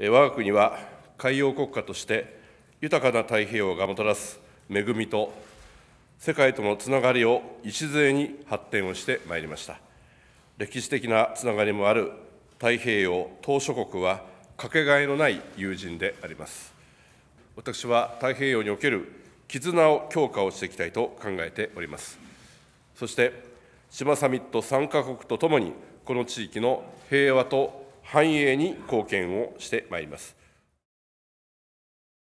我が国は海洋国家として豊かな太平洋がもたらす恵みと世界とのつながりを礎に発展をしてまいりました。歴史的なつながりもある太平洋島諸国はかけがえのない友人であります。私は太平洋における絆を強化をしていきたいと考えております。そして島サミット参加国とともにこの地域の平和と繁栄に貢献をしてまいります。